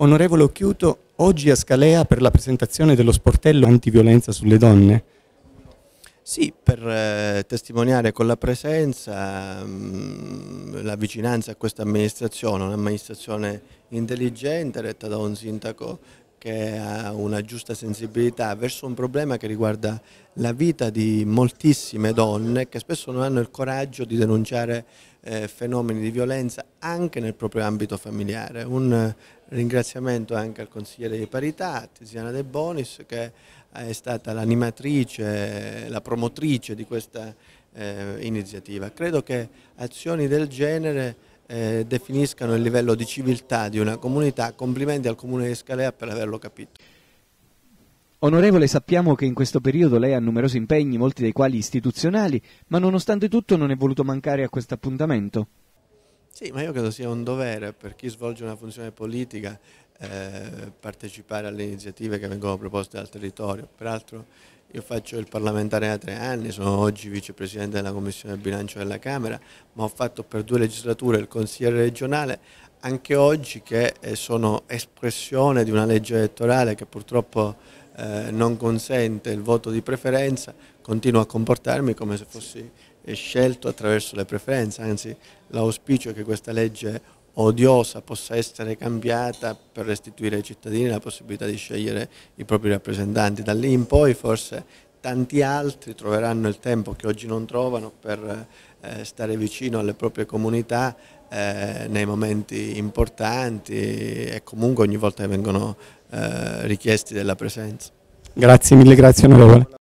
Onorevole Occhiuto, oggi a Scalea per la presentazione dello sportello antiviolenza sulle donne. Sì, per eh, testimoniare con la presenza mh, mm, la vicinanza a questa amministrazione, un'amministrazione intelligente retta da un sindaco che ha una giusta sensibilità verso un problema che riguarda la vita di moltissime donne che spesso non hanno il coraggio di denunciare eh, fenomeni di violenza anche nel proprio ambito familiare. Un ringraziamento anche al consigliere di parità, Tiziana De Bonis, che è stata l'animatrice, la promotrice di questa eh, iniziativa. Credo che azioni del genere eh, definiscano il livello di civiltà di una comunità. Complimenti al Comune di Scalea per averlo capito. Onorevole, sappiamo che in questo periodo lei ha numerosi impegni, molti dei quali istituzionali, ma nonostante tutto non è voluto mancare a questo appuntamento. Sì, ma io credo sia un dovere per chi svolge una funzione politica eh, partecipare alle iniziative che vengono proposte dal territorio. Peraltro io faccio il parlamentare da tre anni, sono oggi vicepresidente della Commissione bilancio della Camera, ma ho fatto per due legislature il consigliere regionale, anche oggi che eh, sono espressione di una legge elettorale che purtroppo eh, non consente il voto di preferenza, continuo a comportarmi come se fossi eh, scelto attraverso le preferenze, anzi l'auspicio è che questa legge odiosa possa essere cambiata per restituire ai cittadini la possibilità di scegliere i propri rappresentanti. Da lì in poi forse tanti altri troveranno il tempo che oggi non trovano per eh, stare vicino alle proprie comunità eh, nei momenti importanti e comunque ogni volta che vengono eh, richiesti della presenza. Grazie mille, grazie onorevole.